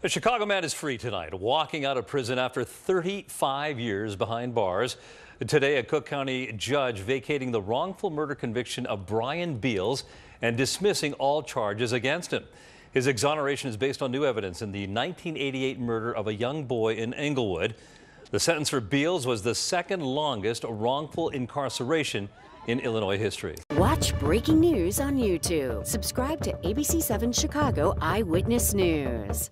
A Chicago man is free tonight, walking out of prison after 35 years behind bars. Today, a Cook County judge vacating the wrongful murder conviction of Brian Beals and dismissing all charges against him. His exoneration is based on new evidence in the 1988 murder of a young boy in Englewood. The sentence for Beals was the second longest wrongful incarceration in Illinois history. Watch breaking news on YouTube. Subscribe to ABC7 Chicago Eyewitness News.